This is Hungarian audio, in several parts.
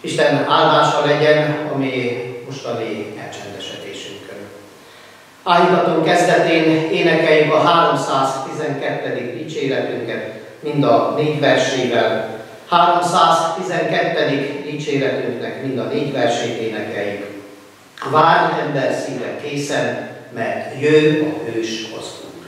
Isten áldása legyen a mi mostani elcsendesedésünkön. Áhítatunk kezdetén énekeljük a 312. dicséretünket, mind a négy versével. 312. dicséretünknek mind a négy versét énekeljük. Várj ember szíve készen, mert jő a hős az Úr.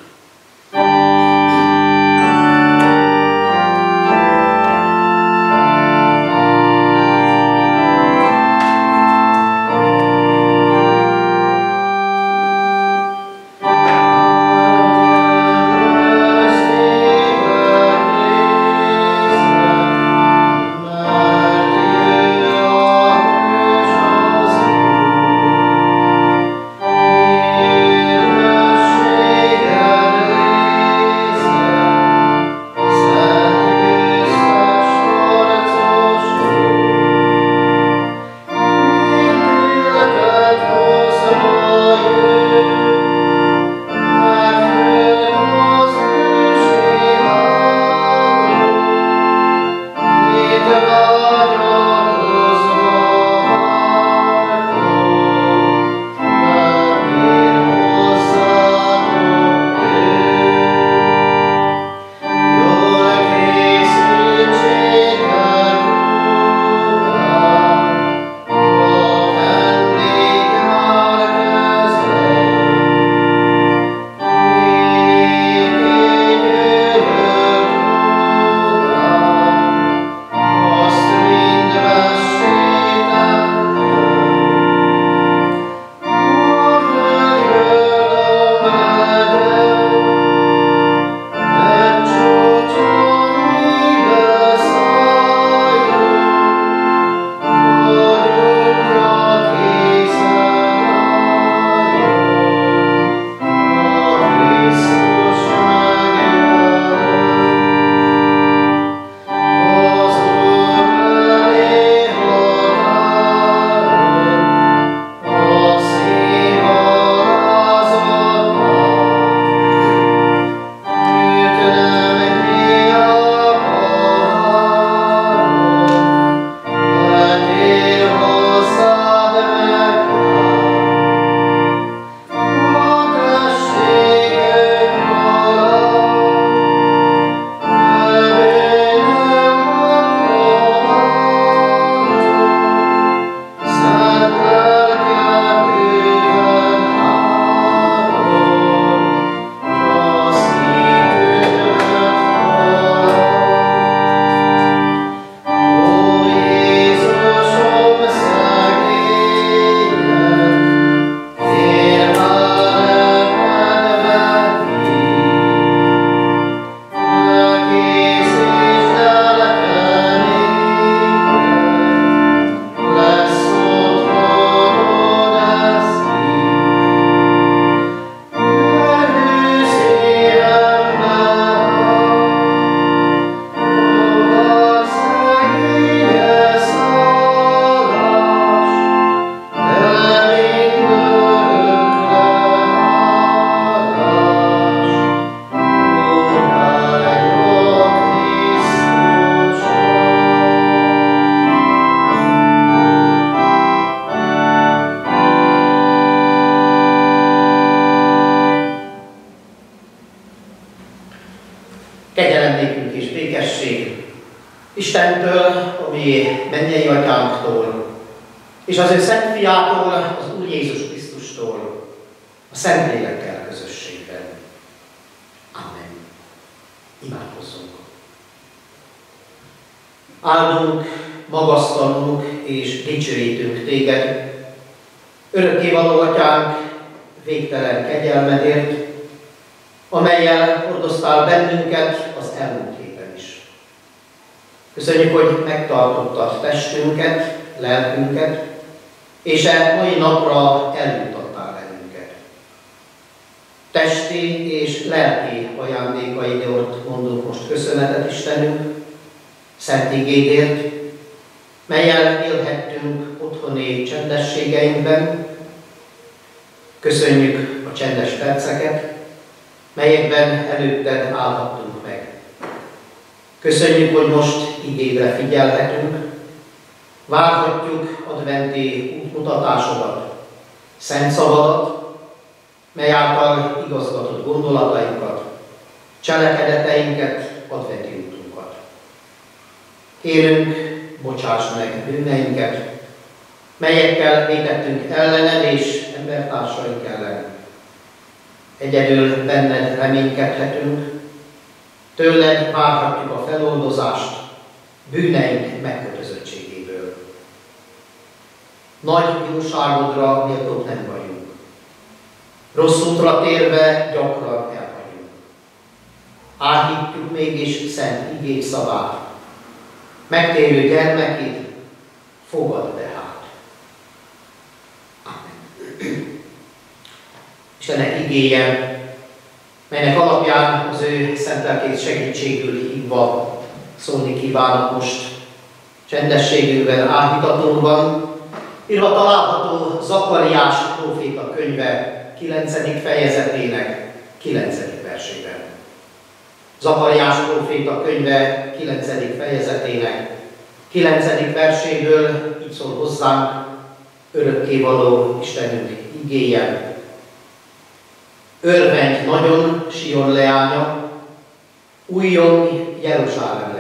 Istentől, ami mennyei atyánktól, és az ő szent fiától, az Úr Jézus Krisztustól, a Szentlélekkel közösségben. Amen. Imádkozzunk. Áldunk, magasztalunk és dicsőítünk téged, Örökké való atyánk, végtelen kegyelmedért, amelyel hordoztál bennünket az elmúlt Köszönjük, hogy megtartottad testünket, lelkünket, és e mai napra eljutattál bennünket. Testi és lelki ajándékaidért mondunk most köszönetet Istenünk, szent igédért, melyel élhettünk otthoni csendességeinkben. Köszönjük a csendes perceket, melyekben előtted állhattunk meg. Köszönjük, hogy most igédre figyelhetünk, várhatjuk adventi útmutatásodat, szent szavadat, mely által igazgatott gondolatainkat, cselekedeteinket, adventi útunkat. Kérünk, bocsáss meg bűneinket, melyekkel vétettünk ellened és embertársaink ellen. Egyedül benned reménykedhetünk, tőled várhatjuk a feloldozást, bűneink megkötözöttségéből. Nagy jóságodra méltók nem vagyunk. Rossz útra térve gyakran elhagyunk. Áhítjuk mégis szent igény szavát. Megtérő gyermekét fogad be hát. Amen. Istenek igéje, melynek alapján az ő szent lelkét segítségül hívva szólni kívánok most csendességünkben, áhítatunkban, írva található Zakariás próféta könyve 9. fejezetének 9. versében. Zakariás próféta könyve 9. fejezetének 9. verséből így szól hozzánk örökkévaló Istenünk igéje. Örvendj nagyon Sion leánya, újjon Jeruzsálem.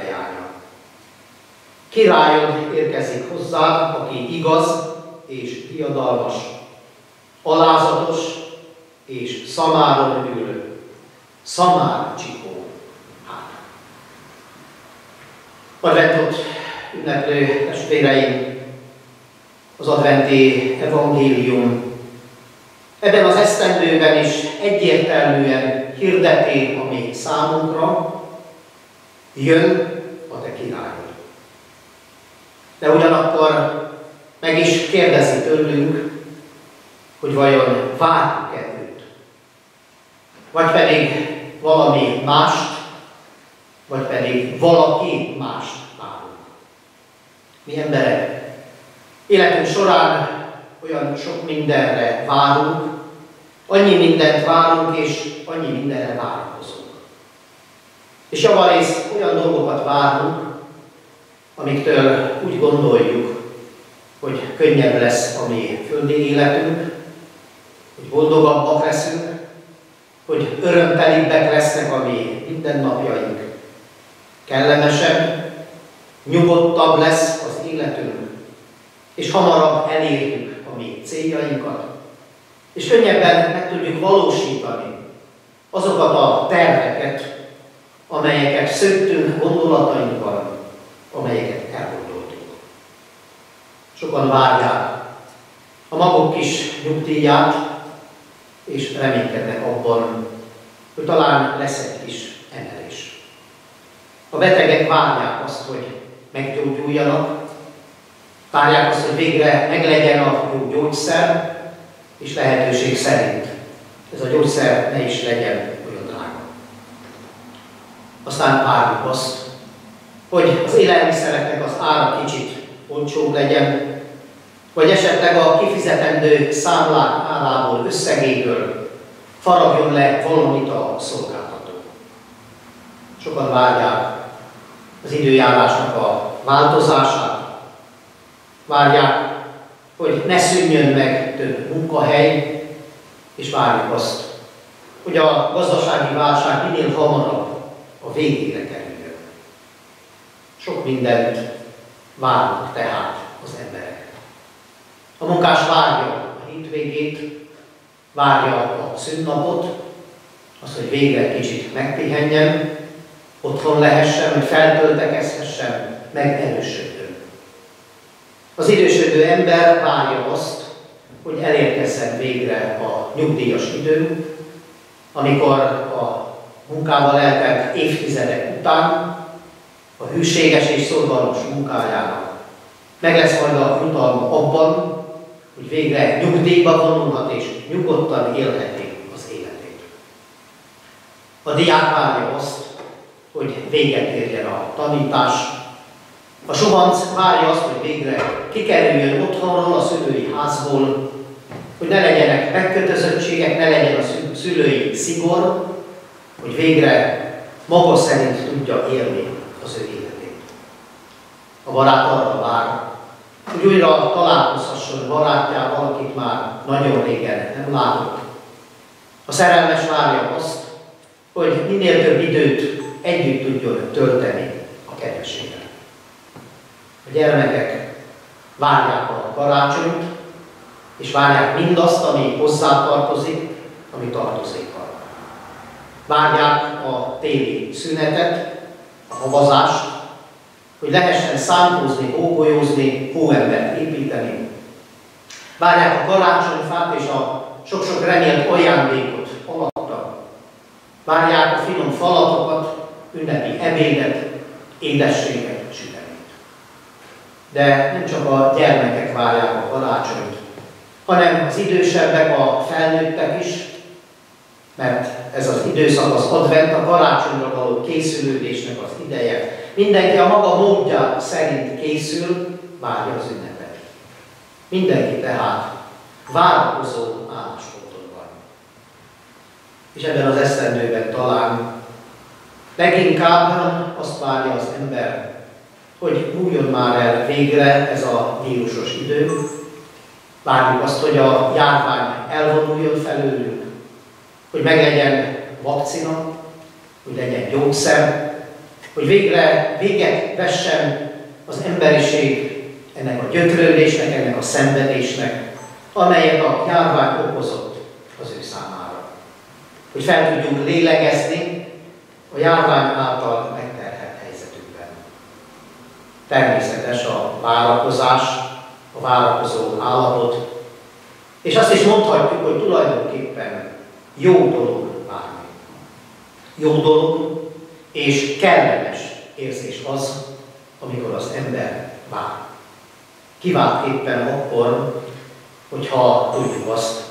Királyod érkezik hozzá, aki igaz és diadalmas, alázatos és szamáron ül, szamár csikó hát. Adventot ünneplő testvéreim, az adventi evangélium ebben az esztendőben is egyértelműen hirdeti a mi számunkra, jön. De ugyanakkor meg is kérdezi tőlünk, hogy vajon várjuk-e őt, vagy pedig valami mást, vagy pedig valaki mást várunk. Mi emberek életünk során olyan sok mindenre várunk, annyi mindent várunk, és annyi mindenre várakozunk. És javarészt olyan dolgokat várunk, amiktől úgy gondoljuk, hogy könnyebb lesz a mi földi életünk, hogy boldogabbak leszünk, hogy örömtelibbek lesznek a mi mindennapjaink. Kellemesebb, nyugodtabb lesz az életünk, és hamarabb elérjük a mi céljainkat, és könnyebben meg tudjuk valósítani azokat a terveket, amelyeket szöktünk gondolatainkban, amelyeket elgondoltunk. Sokan várják a maguk kis nyugdíját, és reménykednek abban, hogy talán lesz egy kis emelés. A betegek várják azt, hogy meggyógyuljanak, várják azt, hogy végre meglegyen a jó gyógyszer, és lehetőség szerint ez a gyógyszer ne is legyen aztán várjuk azt, hogy az élelmiszereknek az ára kicsit olcsóbb legyen, vagy esetleg a kifizetendő számlák árából, összegéből faragjon le valamit a szolgáltató. Sokan várják az időjárásnak a változását, várják, hogy ne szűnjön meg több munkahely, és várjuk azt, hogy a gazdasági válság minél hamarabb a végére kerüljön. Sok mindent várnak tehát az emberek. A munkás várja a hétvégét, várja a szünnapot, az, hogy végre kicsit megpihenjen, otthon lehessen, hogy feltöltekezhessen, megerősödjön. Az idősödő ember várja azt, hogy elérkezzen végre a nyugdíjas idő, amikor a munkával eltelt évtizedek után a hűséges és szorgalmas munkájának meg lesz majd a jutalma abban, hogy végre nyugdíjba vonulhat és nyugodtan élheti az életét. A diák várja azt, hogy véget érjen a tanítás, a sohanc várja azt, hogy végre kikerüljön otthonról, a szülői házból, hogy ne legyenek megkötözöttségek, ne legyen a szülői szigor, hogy végre maga szerint tudja élni az ő életét. A barát arra vár, hogy újra találkozhasson barátjával, akit már nagyon régen nem látott. A szerelmes várja azt, hogy minél több időt együtt tudjon tölteni a kedvesével. A gyermekek várják a karácsonyt, és várják mindazt, ami hozzátartozik, ami tartozik arra. Várják a téli szünetet, a havazást, hogy lehessen szánkózni, hógolyózni, hóembert építeni. Várják a karácsonyfát és a sok-sok remélt ajándékot alatta. Várják a finom falatokat, ünnepi ebédet, édességet, süteményt. De nem csak a gyermekek várják a karácsonyt, hanem az idősebbek, a felnőttek is, mert ez az időszak az advent, a karácsonyra való készülődésnek az ideje. Mindenki a maga módja szerint készül, várja az ünnepet. Mindenki tehát várakozó állásponton van. És ebben az esztendőben talán leginkább azt várja az ember, hogy múljon már el végre ez a vírusos idő, Várjuk azt, hogy a járvány elvonuljon felőlünk, hogy meglegyen vakcina, hogy legyen gyógyszer, hogy végre véget vessen az emberiség ennek a gyötrődésnek, ennek a szenvedésnek, amelyet a járvány okozott az ő számára. Hogy fel tudjunk lélegezni a járvány által megterhelt helyzetünkben. Természetes a várakozás, a várakozó állapot, és azt is mondhatjuk, hogy tulajdonképpen jó dolog várni. Jó dolog és kellemes érzés az, amikor az ember vár. Kiváltképpen akkor, hogyha tudjuk azt,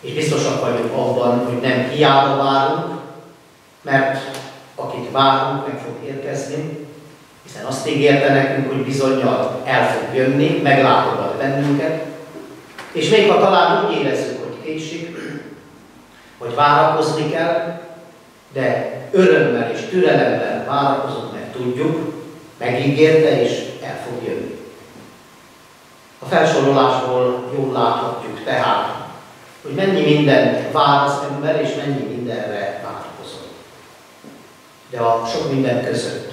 és biztosak vagyunk abban, hogy nem hiába várunk, mert akit várunk, meg fog érkezni, hiszen azt ígérte nekünk, hogy bizonyal el fog jönni, meglátogat bennünket, és még ha talán úgy érezzük, hogy késik, hogy várakozni kell, de örömmel és türelemmel várakozunk, mert tudjuk, megígérte és el fog jönni. A felsorolásból jól láthatjuk tehát, hogy mennyi mindent vár az ember, és mennyi mindenre várakozott. De a sok minden között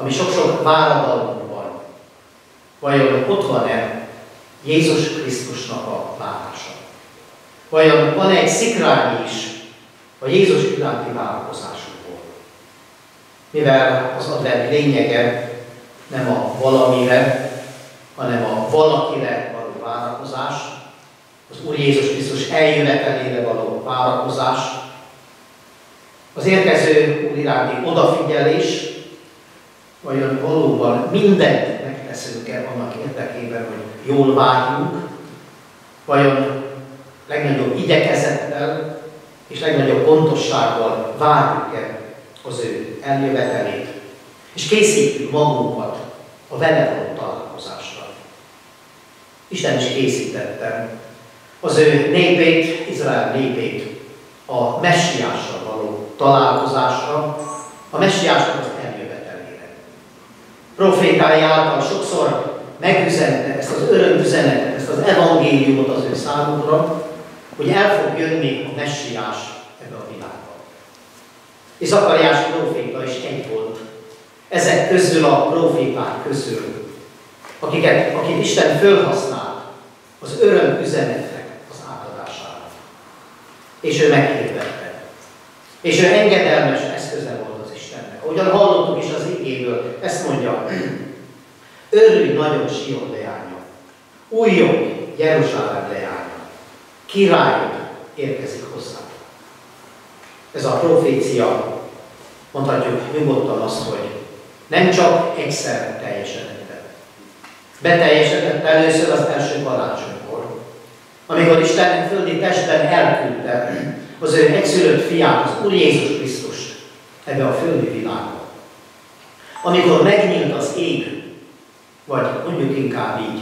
ami sok-sok váradalmunk van, vajon ott van-e Jézus Krisztusnak a várása? Vajon van egy szikrányi is a Jézus iránti várakozásunkból? Mivel az advent lényege nem a valamire, hanem a valakire való várakozás, az Úr Jézus Krisztus eljövetelére való várakozás, az érkező Úr iránti odafigyelés, vajon valóban mindent megteszünk-e annak érdekében, hogy jól várjunk, vajon legnagyobb igyekezettel és legnagyobb pontossággal várjuk-e az ő eljövetelét, és készítjük magunkat a vele való. Isten is készítette az ő népét, Izrael népét a messiással való találkozásra, a messiásnak az profétái által sokszor megüzente ezt az örömüzenetet, ezt az evangéliumot az ő számukra, hogy el fog jönni a messiás ebbe a világba. És Zakariás proféta is egy volt. Ezek közül a proféták közül, akiket, akit Isten fölhasznál az öröm üzenetnek az átadására. És ő meghirdette. És ő engedelmes eszköze volt az Istennek. Ahogyan hallottuk is az igéből, ezt mondja, örülj nagyon Sion leánya, újjong Jeruzsálem leánya, királyod érkezik hozzá. Ez a profécia, mondhatjuk nyugodtan azt, hogy nem csak egyszer teljesedett be. Beteljesedett először az első karácsonykor, amikor Isten földi testben elküldte az ő egyszülött fiát, az Úr Jézus Krisztust ebbe a földi világba. Amikor megnyílt az ég, vagy mondjuk inkább így,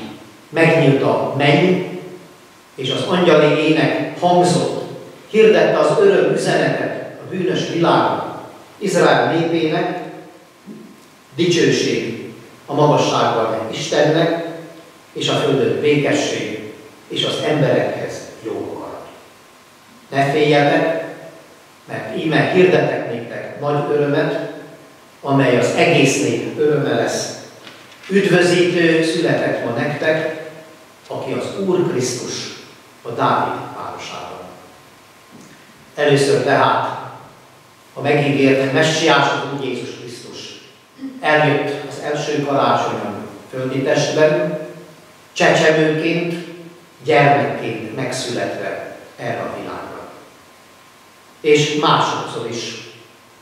megnyílt a menny, és az angyali ének hangzott, hirdette az öröm üzenetet a bűnös világ Izrael népének, dicsőség a magasságban Istennek, és a földön békesség, és az emberekhez jó akarat. Ne féljetek, mert íme hirdetek néktek nagy örömet, amely az egész nép öröme lesz. Üdvözítő született ma nektek, aki az Úr Krisztus a Dávid városában. Először tehát a megígért messiás Úr Jézus Krisztus eljött első karácsonyon földi testben, csecsemőként, gyermekként megszületve erre a világra. És másodszor is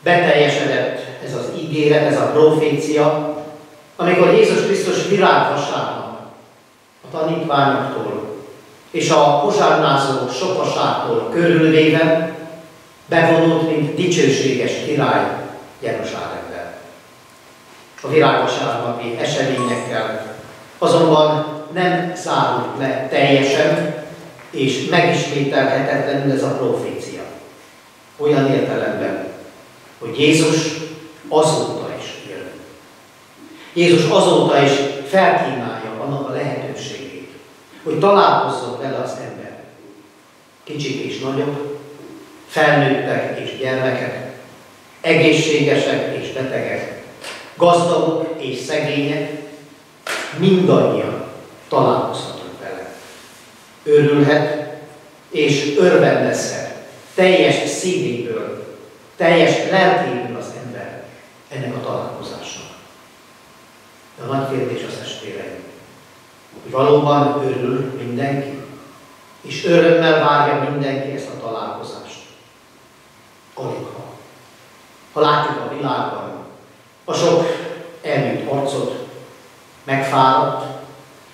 beteljesedett ez az ígéret, ez a profécia, amikor Jézus Krisztus virágvasárnap a tanítványoktól és a hozsárnázó sokaságtól körülvéve bevonult, mint dicsőséges király Jeruzsálembe. A virágvasárnapi eseményekkel azonban nem zárult le teljesen, és megismételhetetlenül ez a profécia. Olyan értelemben, hogy Jézus azóta is jön. Jézus azóta is felkínálja annak a lehetőségét, hogy találkozzon vele az ember. Kicsik és nagyok, felnőttek és gyermekek, egészségesek és betegek, gazdagok és szegények, mindannyian találkozhatunk vele. Örülhet és örvendezhet teljes szívéből, teljes lelkéből az ember ennek a találkozásnak. De a nagy kérdés az testvéreim, hogy valóban örül mindenki, és örömmel várja mindenki ezt a találkozást. Alig ha. Ha látjuk a világban a sok elműt arcot, megfáradt,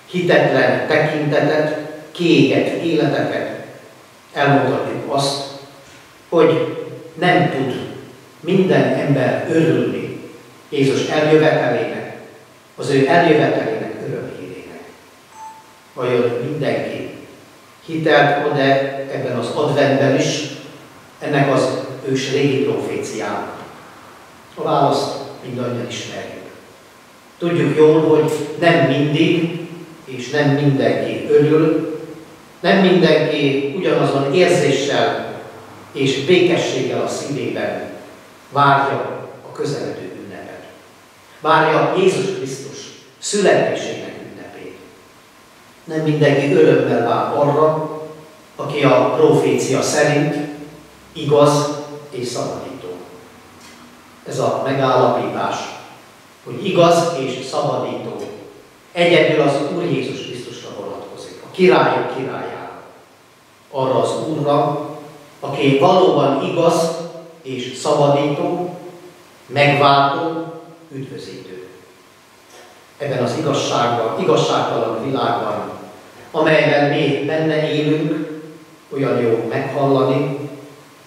hitetlen tekintetet, kiégett életeket, elmondhatjuk azt, hogy nem tud minden ember örülni Jézus eljövetelének, az ő eljövetelének örömhírének. Vajon mindenki hitelt ad -e ebben az adventben is ennek az ős régi proféciának? A választ mindannyian ismerjük. Tudjuk jól, hogy nem mindig és nem mindenki örül, nem mindenki ugyanazon érzéssel és békességgel a szívében várja a közeledő ünnepet. Várja Jézus Krisztus születésének ünnepét. Nem mindenki örömmel vár arra, aki a profécia szerint igaz és szabadító. Ez a megállapítás hogy igaz és szabadító. Egyedül az Úr Jézus Krisztusra vonatkozik, a királyok királyára, arra az Úrra, aki valóban igaz és szabadító, megváltó, üdvözítő. Ebben az igazságban, igazságtalan világban, amelyben mi benne élünk, olyan jó meghallani,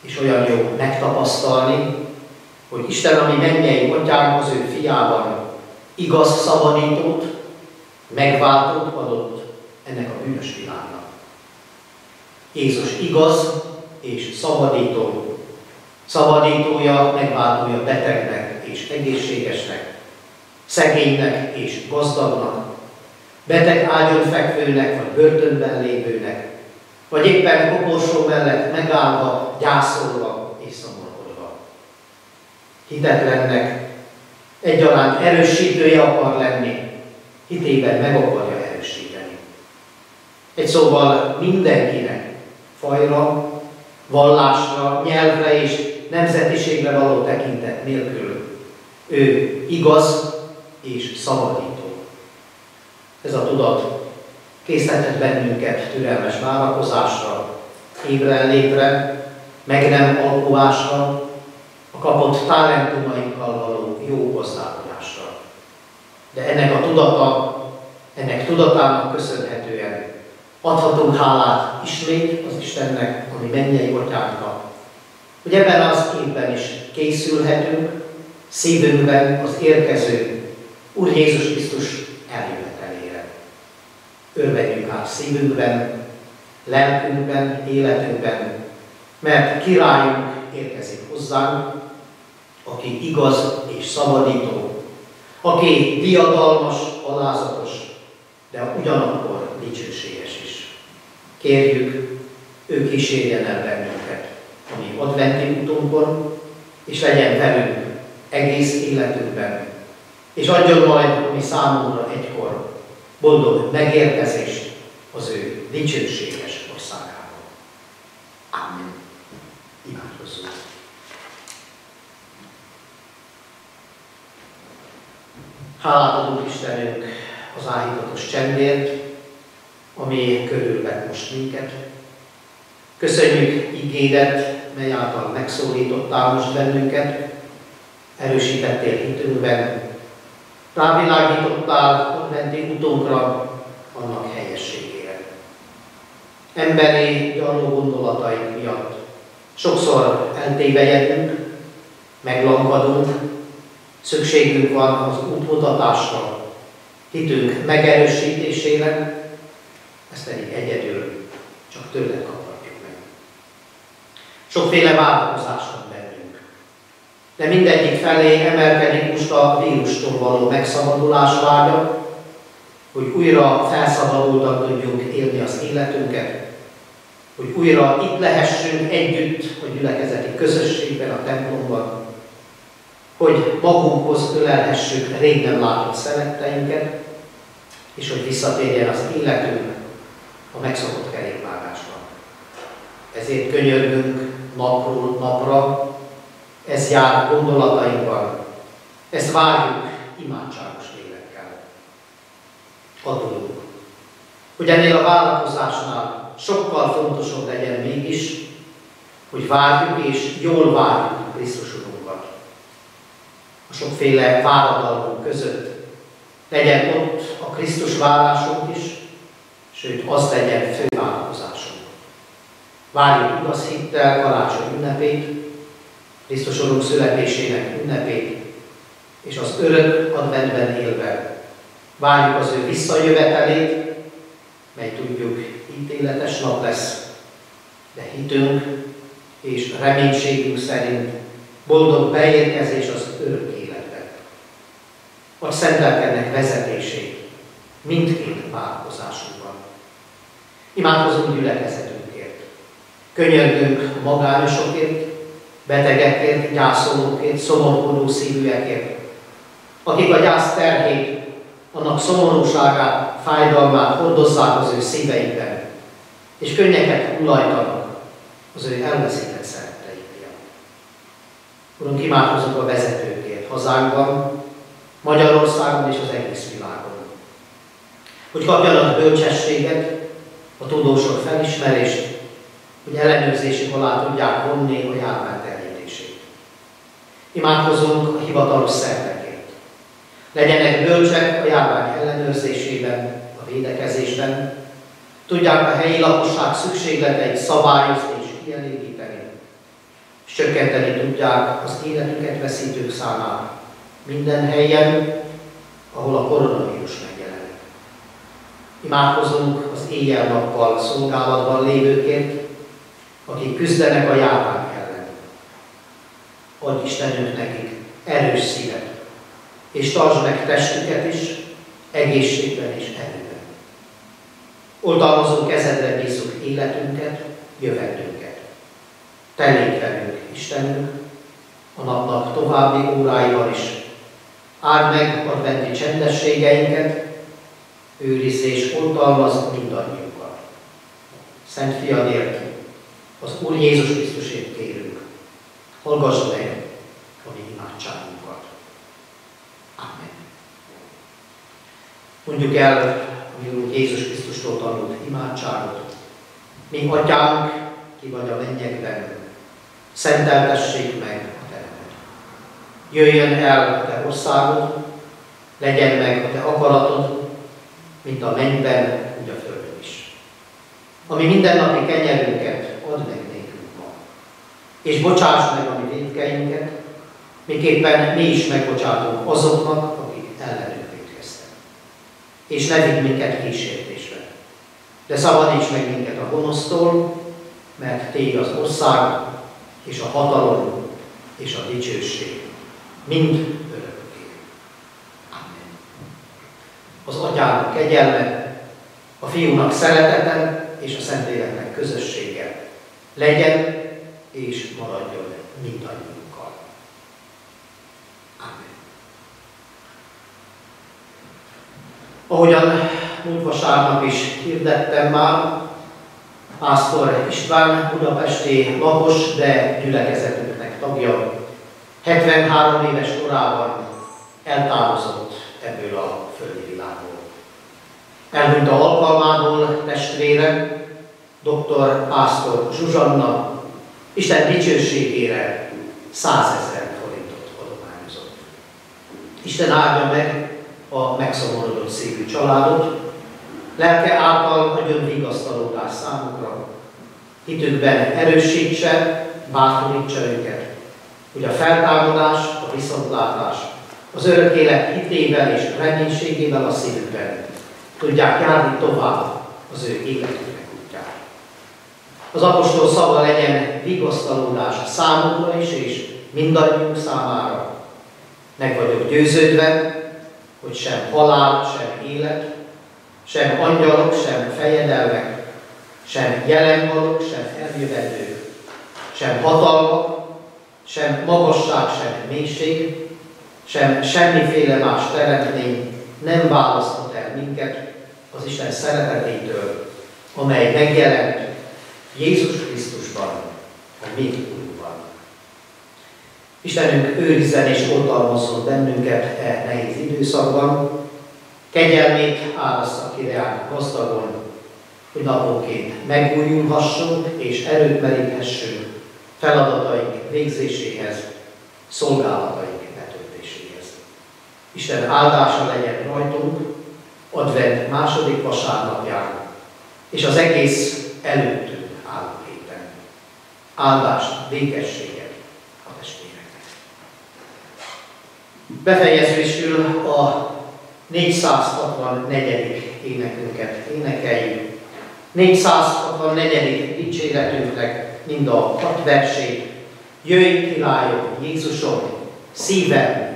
és olyan jó megtapasztalni, hogy Isten, ami mennyei atyánk az ő fiában igaz szabadítót, megváltót adott ennek a bűnös világnak. Jézus igaz és szabadító, szabadítója, megváltója betegnek és egészségesnek, szegénynek és gazdagnak, beteg ágyon fekvőnek vagy börtönben lévőnek, vagy éppen koporsó mellett megállva, gyászolva, hitetlennek egyaránt erősítője akar lenni, hitében meg akarja erősíteni. Egy szóval mindenkinek fajra, vallásra, nyelvre és nemzetiségre való tekintet nélkül ő igaz és szabadító. Ez a tudat készített bennünket türelmes várakozásra, ébrenlétre, meg nem alkuvásra, a kapott talentumainkkal való jó gazdálkodásra. De ennek a tudata, ennek tudatának köszönhetően adhatunk hálát ismét az Istennek, ami mennyei atyánknak, hogy ebben az évben is készülhetünk, szívünkben az érkező Úr Jézus Krisztus eljövetelére. Örvendjük át szívünkben, lelkünkben, életünkben, mert királyunk érkezik hozzánk, aki igaz és szabadító, aki diadalmas, alázatos, de ugyanakkor dicsőséges is. Kérjük, ő kísérjen el bennünket a mi adventi utunkon, és legyen velünk egész életünkben, és adjon majd mi számunkra egykor boldog megérkezést az ő dicsőséges országába. Amen. Imádkozzunk. Hálát adunk Istenünk az áhítatos csendért, ami körülvett most minket. Köszönjük ígédet, mely által megszólítottál most bennünket, erősítettél hitünkben, rávilágítottál adventi utunkra, annak helyességére. Emberi gyarló gondolataink miatt sokszor eltévejedünk, meglankadunk, szükségünk van az útmutatásra, hitünk megerősítésére, ezt pedig egyedül csak tőled kaphatjuk meg. Sokféle változás van bennünk, de mindegyik felé emelkedik most a vírustól való megszabadulás vágya, hogy újra felszabadultan tudjunk élni az életünket, hogy újra itt lehessünk együtt a gyülekezeti közösségben, a templomban, hogy magunkhoz ölelhessük rég nem látott szeretteinket, és hogy visszatérjen az életünk a megszokott kerékvágásba. Ezért könyörgünk napról napra, ez jár gondolatainkban, ezt várjuk imádságos lélekkel. Adulunk, hogy ennél a vállalkozásnál sokkal fontosabb legyen mégis, hogy várjuk és jól várjuk sokféle váradalmunk között legyen ott a Krisztus várásunk is, sőt, az legyen fő vállalkozásunk. Várjuk igaz hittel karácsony ünnepét, Krisztus Urunk születésének ünnepét, és az örök adventben élve várjuk az ő visszajövetelét, mely tudjuk ítéletes nap lesz, de hitünk és reménységünk szerint boldog beérkezés az örök. A szentelkednek vezetését mindkét változásunkban. Imádkozunk gyülekezetünkért. Könyörgünk magányosokért, betegekért, gyászolókért, szomorúdó szívűekért, akik a gyász terhét, annak szomorúságát, fájdalmát hordozzák az ő szíveikben, és könnyeket ulajtanak az ő elveszített szeretteik miatt. Urunk, imádkozunk a vezetőkért hazánkban, Magyarországon és az egész világon. Hogy kapjanak bölcsességet, a tudósok felismerést, hogy ellenőrzésük alá tudják vonni a járvány terjedését. Imádkozunk a hivatalos szervekért. Legyenek bölcsek a járvány ellenőrzésében, a védekezésben, tudják a helyi lakosság szükségleteit szabályozni és kielégíteni, és csökkenteni tudják az életüket veszítők számát minden helyen, ahol a koronavírus megjelenik. Imádkozunk az éjjel-nappal szolgálatban lévőkért, akik küzdenek a járvány ellen. Adj Istenünk nekik erős szívet, és tartsd meg testüket is, egészségben és erőben. Oltalmazó kezedre bízunk életünket, jövendőnket. Te légy velünk, Istenünk, a napnak további óráival is. Áld meg adventi csendességeinket, őrizz és oltalmaz mindannyiunkat. Szent Fiadért, az Úr Jézus Krisztusért kérünk, hallgass meg a mi imádságunkat. Amen. Mondjuk el mi Úr Jézus Krisztustól tanult imádságot. Mi atyánk, ki vagy a mennyekben, szenteltessék meg a. Jöjjön el a te országod, legyen meg a te akaratod, mint a mennyben, úgy a földön is. Ami mindennapi kenyerünket add meg nékünk ma. És bocsáss meg a mi védkeinket, miképpen mi is megbocsátunk azoknak, akik ellenünk védkeztek. És ne vidd minket kísértésbe, de szabadíts meg minket a gonosztól, mert Tégy az ország, és a hatalom, és a dicsőség, mind örökké. Amen. Az atyának kegyelme, a fiúnak szeretetem és a Szentléleknek közössége legyen és maradjon mindannyiunkkal. Amen. Ahogyan múlt vasárnap is hirdettem már, Pásztor István budapesti lakos, de gyülekezetünknek tagja, 73 éves korában eltávozott ebből a földi világból. Elhunyt a alkalmából testvére, dr. Pásztor Zsuzsanna, Isten dicsőségére százezer forintot adományozott. Isten áldja meg a megszomorodott szívű családot, lelke által nagyon vigasztalódás számukra, hitükben erősítse, bátorítsa őket, hogy a feltámadás, a viszontlátás, az örök élet hitével és reménységével a szívükben tudják járni tovább az ő életüknek útján. Az apostol szava legyen vigasztalódás számukra is, és mindannyiunk számára. Meg vagyok győződve, hogy sem halál, sem élet, sem angyalok, sem fejedelmek, sem jelenvalók, sem eljövendők, sem hatalmak, sem magasság, sem mélység, sem semmiféle más teremtmény nem választhat el minket az Isten szeretetétől, amely megjelent Jézus Krisztusban, a mi Úrunkban. Istenünk őrizzen és oltalmazzon bennünket e nehéz időszakban, kegyelmét árassza ki reál gazdagon, hogy naponként megújulhassunk és erőt meríthessünk feladataink végzéséhez, szolgálataink betöltéséhez. Isten áldása legyen rajtunk, advent második vasárnapján, és az egész előttünk álló héten. Áldást, békességet a testvéreknek. Befejezésül a 464. énekünket énekeljük. 464. dicséretünknek mind a hat versét. Jöjj, királyom, Jézusom, szívem